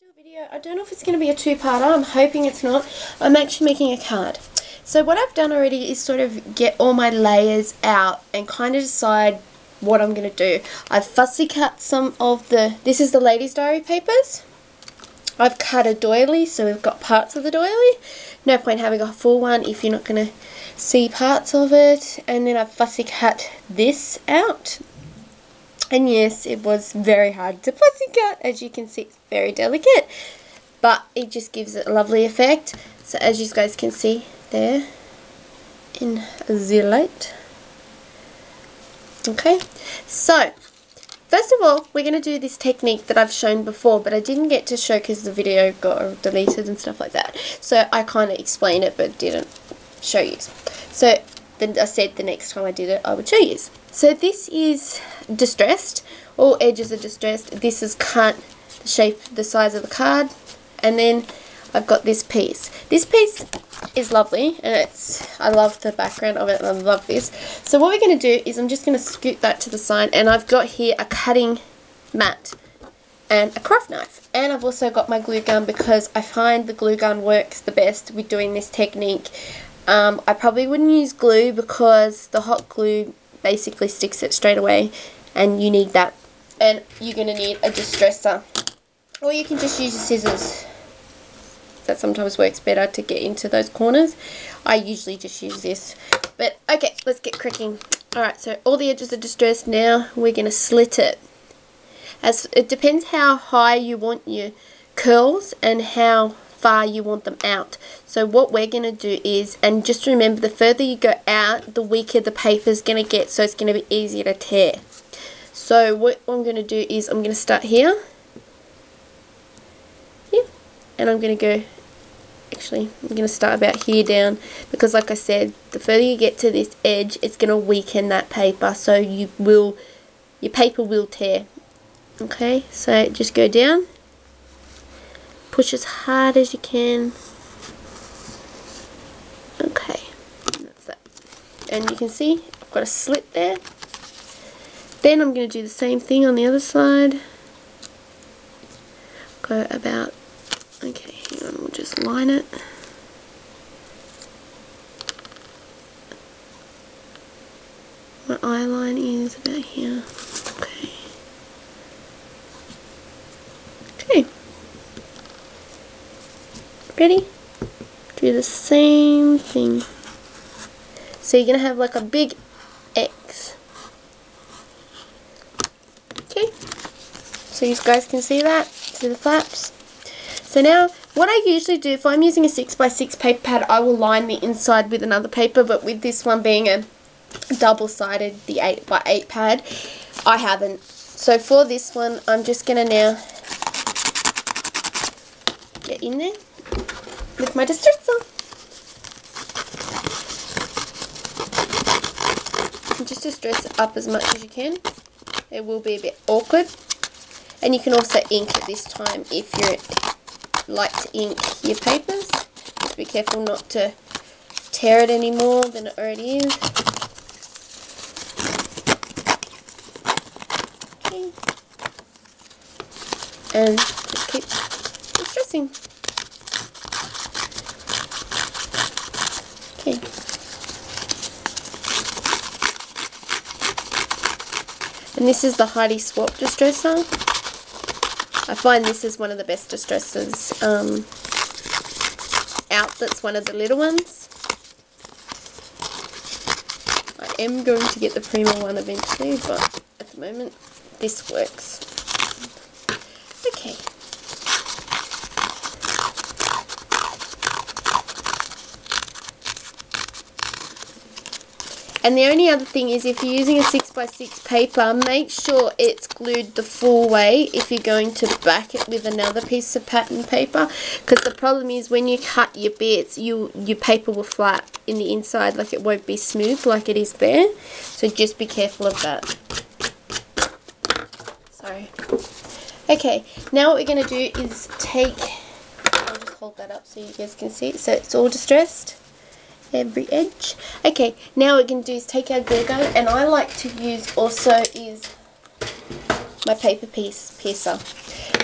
do a video. I don't know if it's going to be a two-parter. I'm hoping it's not. I'm actually making a card. So what I've done already is sort of get all my layers out and kind of decide what I'm going to do. I've fussy cut some of the, this is the ladies diary papers. I've cut a doily so we've got parts of the doily. No point having a full one if you're not going to see parts of it. And then I've fussy cut this out. And yes, it was very hard to fussy cut. As you can see, it's very delicate. But it just gives it a lovely effect. So as you guys can see there in the light. Okay, so first of all, we're going to do this technique that I've shown before, but I didn't get to show because the video got deleted and stuff like that. So I kind of explained it, but didn't show you. So then I said the next time I did it, I would show you. So this is distressed. All edges are distressed. This is cut the shape, the size of the card. And then I've got this piece. This piece is lovely and it's I love the background of it I love this. So what we're going to do is I'm just going to scoot that to the side and I've got here a cutting mat and a craft knife. And I've also got my glue gun because I find the glue gun works the best with doing this technique. Um, I probably wouldn't use glue because the hot glue basically sticks it straight away and you need that. And you're going to need a distresser. Or you can just use your scissors that sometimes works better to get into those corners. I usually just use this. But okay, let's get cracking. Alright, so all the edges are distressed now. We're going to slit it. As It depends how high you want your curls and how far you want them out. So what we're going to do is, and just remember the further you go out, the weaker the paper is going to get, so it's going to be easier to tear. So what I'm going to do is I'm going to start here. Here. And I'm going to go actually I'm going to start about here down because like I said the further you get to this edge it's going to weaken that paper so you will your paper will tear okay so just go down push as hard as you can. Okay that's that. And you can see I've got a slit there. Then I'm going to do the same thing on the other side. Go about okay hang on we'll just line it. My eye line is about here. Okay. Okay ready do the same thing. So you're gonna have like a big X. Okay. So you guys can see that see the flaps. So now, what I usually do, if I'm using a 6x6 paper pad, I will line the inside with another paper, but with this one being a double-sided, the 8x8 pad, I haven't. So for this one, I'm just going to now get in there with my. And just distress it up as much as you can. It will be a bit awkward. And you can also ink at this time if you're like to ink your papers. Just be careful not to tear it any more than it already is. Okay. And just keep distressing. Okay. And this is the Heidi Swapp distresser. I find this is one of the best distresses um, out that's one of the little ones. I am going to get the Prima one eventually, but at the moment this works. Okay. And the only other thing is if you're using a 6x6 paper, make sure it's glued the full way if you're going to back it with another piece of pattern paper. Because the problem is when you cut your bits, you your paper will flap in the inside, like it won't be smooth like it is there. So just be careful of that. Sorry. Okay, now what we're going to do is take, I'll just hold that up so you guys can see. So it's all distressed every edge. Okay, now what we can do is take our gun, and I like to use also is my paper piece piercer.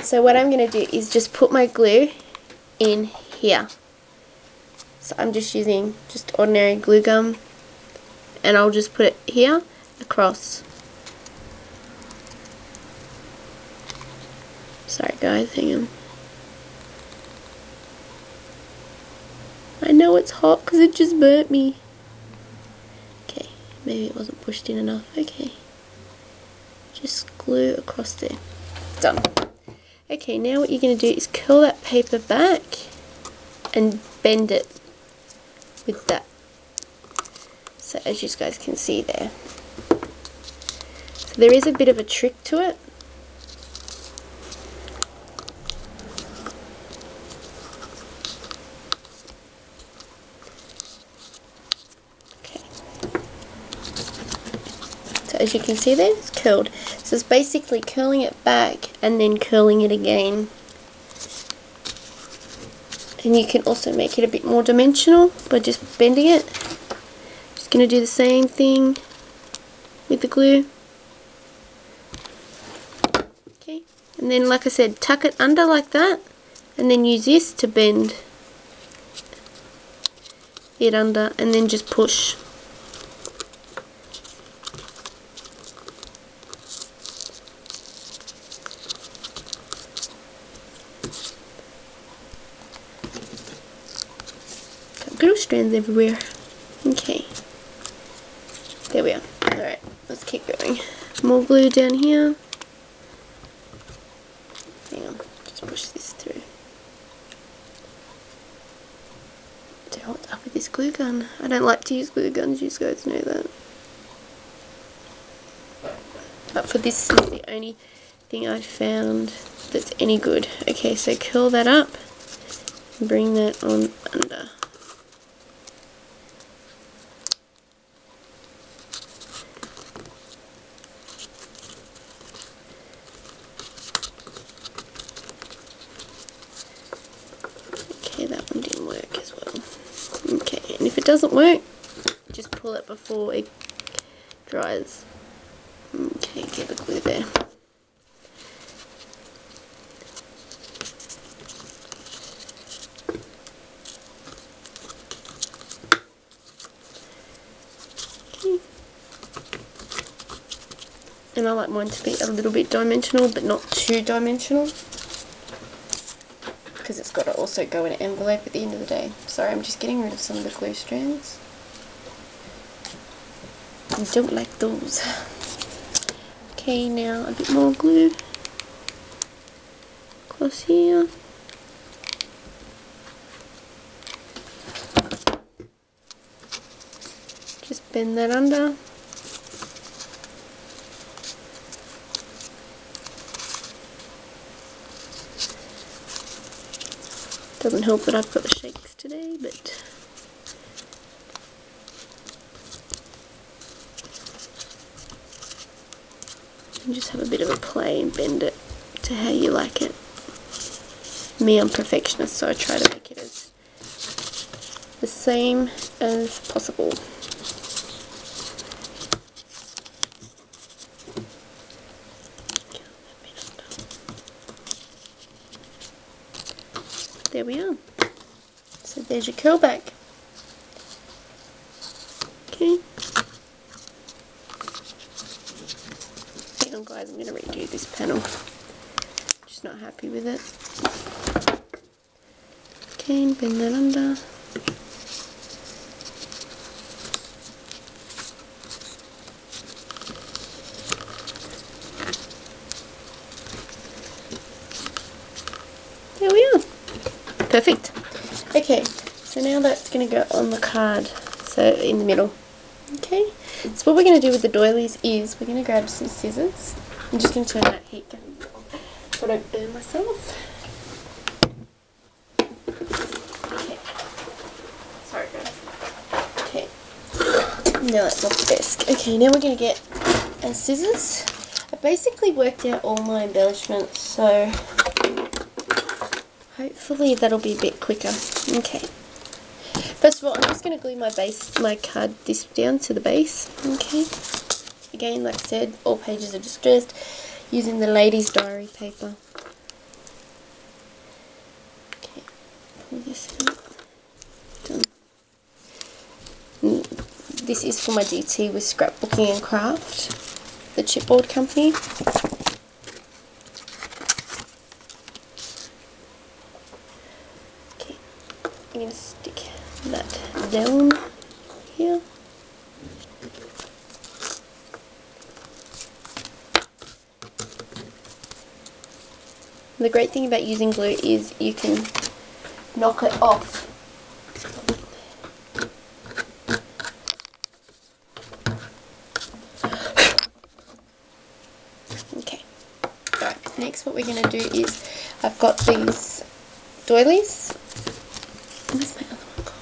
so what I'm going to do is just put my glue in here. So I'm just using just ordinary glue gum and I'll just put it here across. Sorry guys, hang on. I know it's hot because it just burnt me. Okay, maybe it wasn't pushed in enough. Okay. Just glue across there. Done. Okay, now what you're going to do is curl that paper back and bend it with that. So as you guys can see there. So there is a bit of a trick to it. As you can see there, it's curled. So it's basically curling it back and then curling it again. And you can also make it a bit more dimensional by just bending it. Just going to do the same thing with the glue. Okay, and then like I said, tuck it under like that and then use this to bend it under and then just push glue strands everywhere. Okay. There we are. Alright, let's keep going. More glue down here. Hang on, just push this through. Don't what's up with this glue gun. I don't like to use glue guns, you guys know that. But for this is the only thing I found that's any good. Okay, so curl that up bring that on under. Doesn't work, just pull it before it dries. Okay, get the glue there. Okay. And I like mine to be a little bit dimensional, but not too dimensional because it's got to also go in an envelope at the end of the day. Sorry, I'm just getting rid of some of the glue strands. I don't like those. Okay, now a bit more glue. Close here. Just bend that under. Doesn't help that I've got the shakes today, but you just have a bit of a play and bend it to how you like it. Me, I'm perfectionist, so I try to make it as the same as possible. There we are. So there's your curl back. Okay. Hang on guys, I'm going to redo this panel. Just not happy with it. Okay, bend that under. Perfect. Okay, so now that's going to go on the card, so in the middle. Okay, so what we're going to do with the doilies is we're going to grab some scissors. I'm just going to turn that heat gun so I don't burn myself. Okay. Sorry guys. Okay. Now that's off the desk. Okay, now we're going to get our scissors. I basically worked out all my embellishments, so Hopefully that'll be a bit quicker. Okay. First of all, I'm just going to glue my base, my card this down to the base, okay? Again, like I said, all pages are distressed using the ladies' diary paper. Okay, pull this out. Done. This is for my DT with scrapbooking and craft, the chipboard company. Down here. The great thing about using glue is you can knock it off. Okay. Right. Next, what we're going to do is I've got these doilies. Where's my other one gone?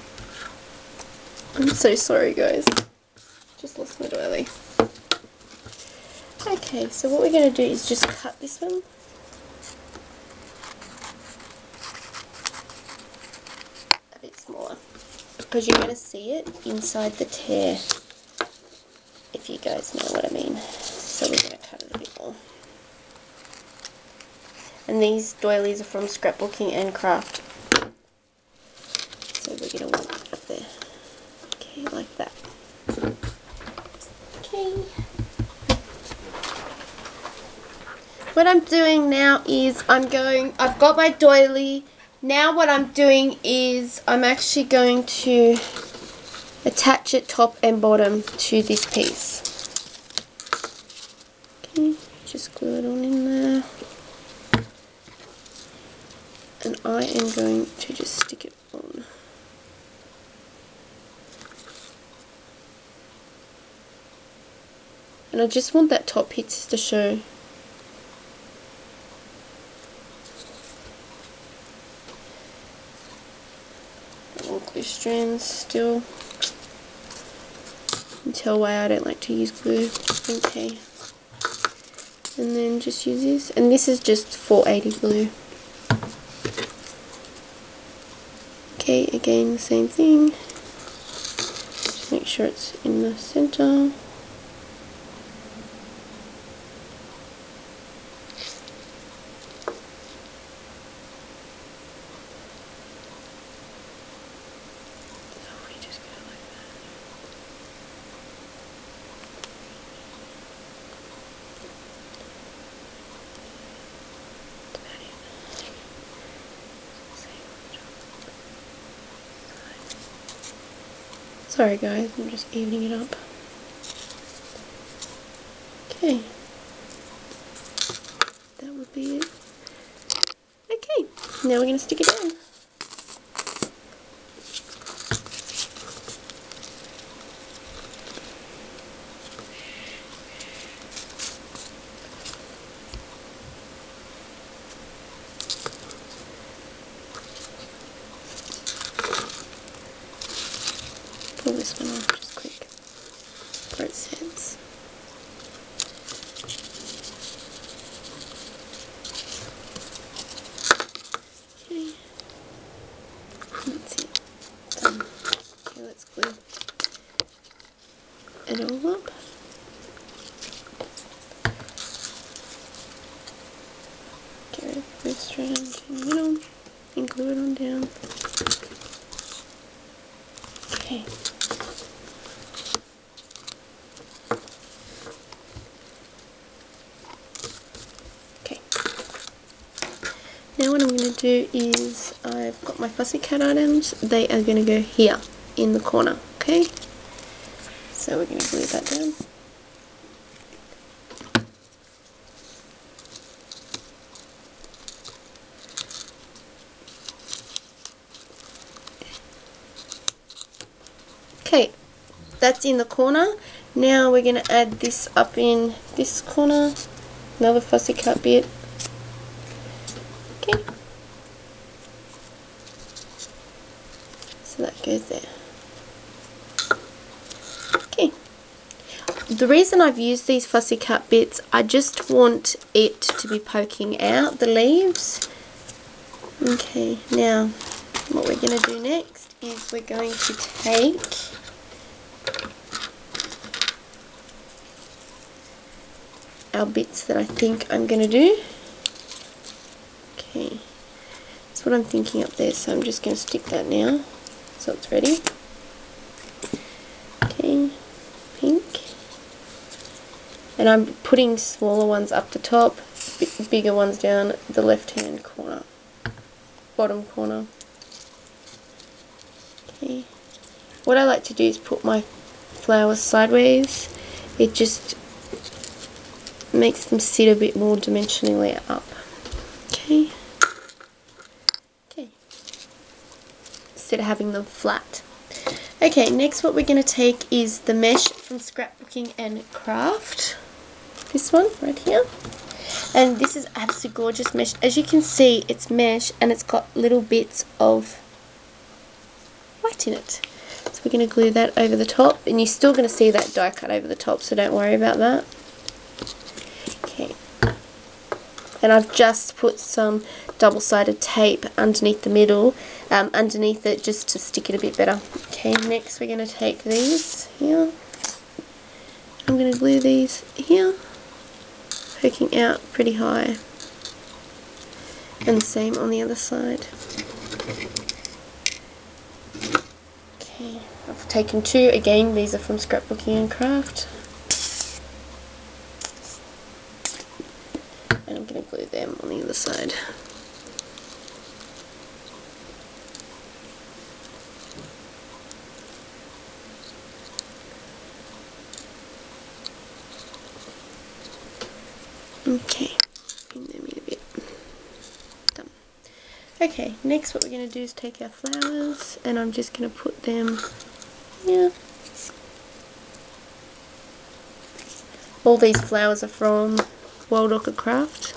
I'm so sorry, guys. Just lost my doily. Okay, so what we're going to do is just cut this one. a bit smaller because you're going to see it inside the tear if you guys know what I mean so we're going to cut it a bit more and these doilies are from scrapbooking and craft so we're going to want it up there okay like that okay what I'm doing now is I'm going I've got my doily now what I'm doing is I'm actually going to attach it top and bottom to this piece. Okay, just glue it on in there. And I am going to just stick it on. And I just want that top piece to show Little glue strands still. You can tell why I don't like to use glue. Okay. And then just use this. And this is just 480 glue. Okay, again the same thing. Just make sure it's in the center. So we just go like that. That's about it. Sorry guys, I'm just evening it up. Okay. That would be it. Okay, now we're going to stick it down. pull this one off just quick where it sits. Okay. That's it. Done. Okay, let's glue it all up. Get rid of this strand in the middle and glue it on down. Okay. Okay. Now what I'm going do is I've got my fussy cut items. They are going to go here in the corner. Okay. So we're going to glue that down. Okay, that's in the corner. Now we're going to add this up in this corner. Another fussy cut bit. Okay. So that there. Okay. The reason I've used these fussy cut bits, I just want it to be poking out the leaves. Okay, now what we're going to do next is we're going to take our bits that I think I'm going to do. Okay, That's what I'm thinking up there, so I'm just going to stick that now. So it's ready. Okay, pink. And I'm putting smaller ones up the top, bigger ones down the left hand corner, bottom corner. Okay. What I like to do is put my flowers sideways. It just makes them sit a bit more dimensionally up. Okay. Instead of having them flat. Okay, next what we're going to take is the mesh from Scrapbooking and Craft. This one right here. And this is absolutely gorgeous mesh. As you can see, it's mesh and it's got little bits of white in it. So we're going to glue that over the top. And you're still going to see that die cut over the top, so don't worry about that. Okay. And I've just put some double-sided tape underneath the middle, um, underneath it, just to stick it a bit better. Okay, next we're going to take these here. I'm going to glue these here, poking out pretty high. And the same on the other side. Okay, I've taken two. Again, these are from Scrapbooking and Craft. And I'm going to glue them on the other side. Okay. Okay, next what we're going to do is take our flowers and I'm just going to put them here. All these flowers are from Wild Orchid Craft.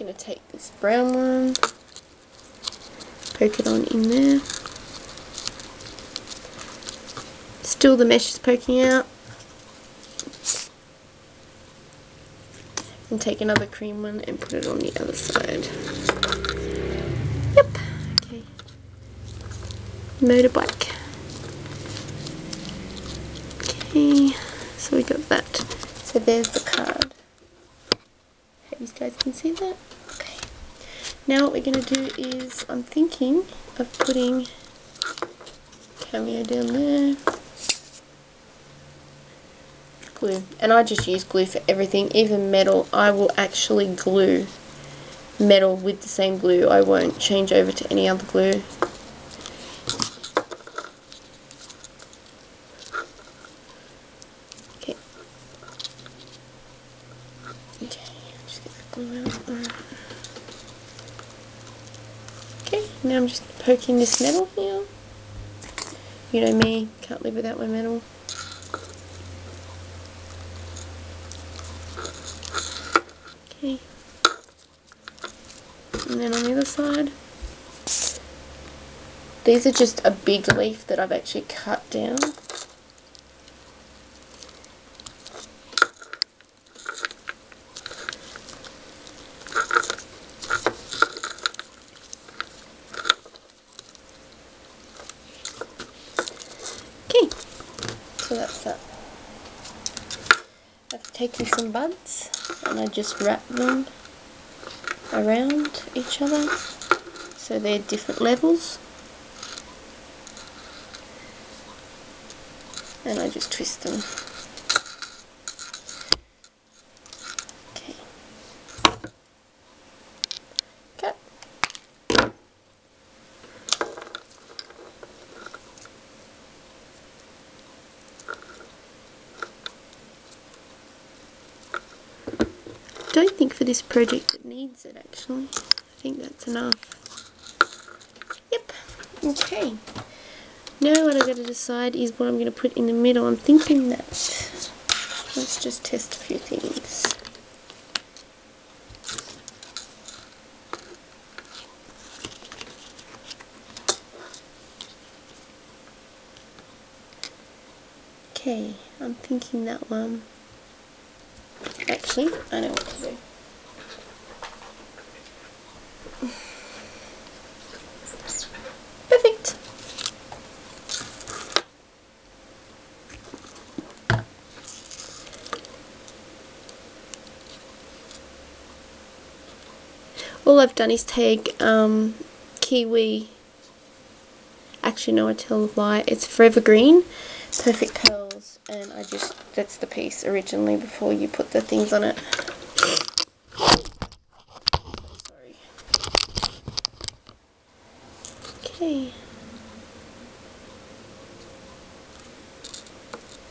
Going to take this brown one, poke it on in there. Still the mesh is poking out. And take another cream one and put it on the other side. Yep, okay. Motorbike. Okay, so we got that. So there's the card. Hope you guys can see that. Okay. Now what we're going to do is, I'm thinking of putting cameo down there. Glue. And I just use glue for everything, even metal. I will actually glue metal with the same glue. I won't change over to any other glue. Okay. Okay, just get the glue out. Now I'm just poking this metal here. You know me, can't live without my metal. Okay. And then on the other side. These are just a big leaf that I've actually cut down. so that's that. I've taken some buds and I just wrap them around each other so they're different levels. And I just twist them don't think for this project it needs it actually. I think that's enough. Yep. Okay. Now what I've got to decide is what I'm going to put in the middle. I'm thinking that, let's just test a few things. Okay, I'm thinking that one. Actually, I know what to do. Perfect. All I've done is take um, kiwi actually no I tell a lie it's forever green perfect pearls and I just that's the piece originally before you put the things on it. Sorry. Okay.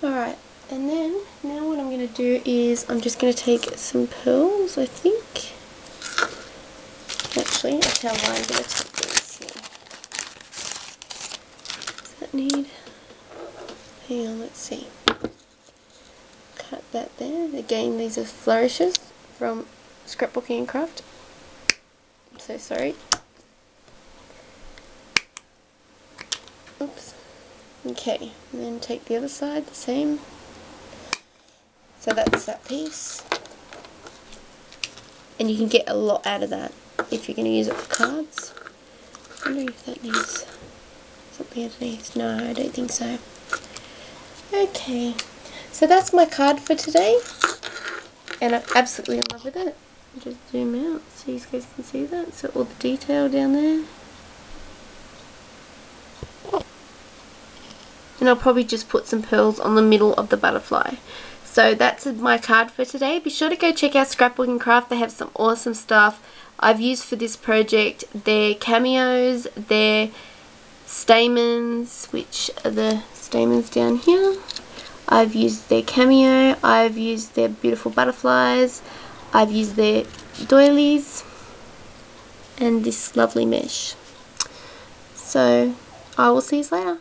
Alright and then now what I'm going to do is I'm just going to take some pearls I think. Actually tell why I'm going to take Does that need? Let's see. Cut that there. Again, these are flourishes from Scrapbooking and Craft. I'm so sorry. Oops. Okay, and then take the other side, the same. So that's that piece. And you can get a lot out of that if you're going to use it for cards. I wonder if that needs something underneath. No, I don't think so. Okay, so that's my card for today. And I'm absolutely in love with it. Just zoom out so you guys can see that. So all the detail down there. And I'll probably just put some pearls on the middle of the butterfly. So that's my card for today. Be sure to go check out Scrapbook and Craft. They have some awesome stuff I've used for this project. Their cameos, their stamens, which are the stamens down here. I've used their cameo, I've used their beautiful butterflies, I've used their doilies, and this lovely mesh. So, I will see you later.